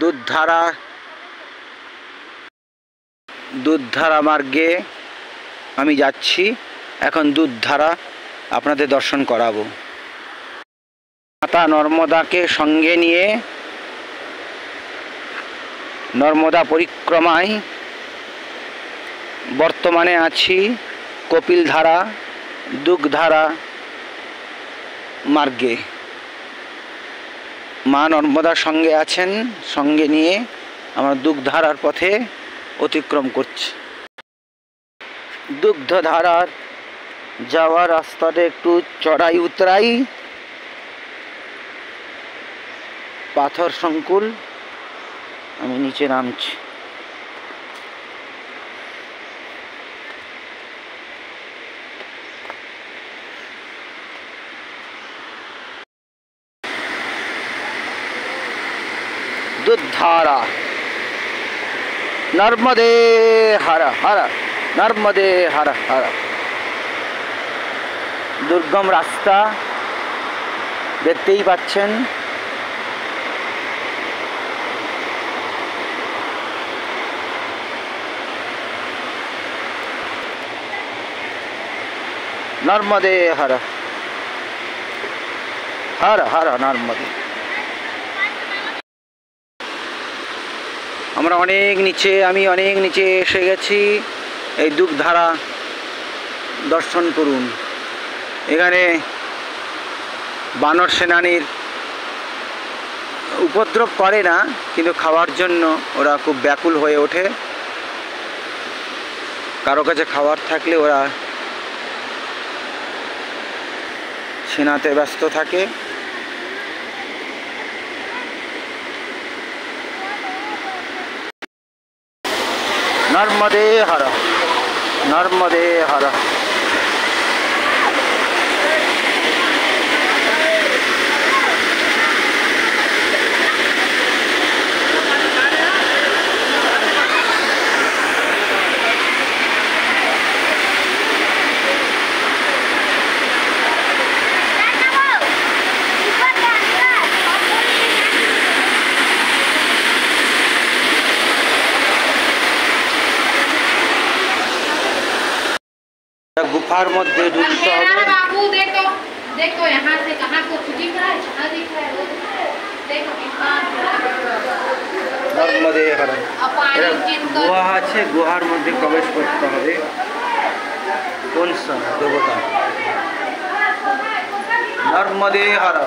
দুধধারা দুধধারা মার্গে আমি যাচ্ছি। এখন দুধধারা আপনাদের দর্শন করাবো। মাতা নর্মদাকে সঙ্গে নিয়ে নর্মদা পরিক্রমায় বর্তমানে আছি কপিলধারা দুগ্ধারা মার্গে। মা নর্মদার সঙ্গে আছেন, সঙ্গে নিয়ে আমরা দুগ্ধারার পথে অতিক্রম করছি। দুগ্ধধারার যাওয়ার রাস্তাটা একটু চড়াই উতরাই, পাথর সংকুল, আমি নিচে নামছি। দুধারা নর্মদে হর হর নর্মদে হর হর দুর্গম রাস্তা দেখতেই পাচ্ছেন। নর্মদে হর। হর হর নর্মদে। আমরা অনেক নিচে, আমি অনেক নিচে এসে গেছি। এই দুধধারা দর্শন করুন। এখানে বানর সেনানির উপদ্রব করে না, কিন্তু খাওয়ার জন্য ওরা খুব ব্যাকুল হয়ে ওঠে। কারও কাছে খাবার থাকলে ওরা সেনাতে ব্যস্ত থাকে। नर्मदे हर नर्मदे हर গুফার মধ্যে ঢুকতে अंधेरा হবে है बाबू देखो देखो यहाँ से कहाँ कुछ दिख रहा है कहाँ दिख रहा है वो दिख रहा है? देखो कितना নর্মদে হর अब पानी এটা जिनका গুহা আছে গুহার মধ্যে প্রবেশ করতে হবে কোন স- দেবতা নর্মদে হর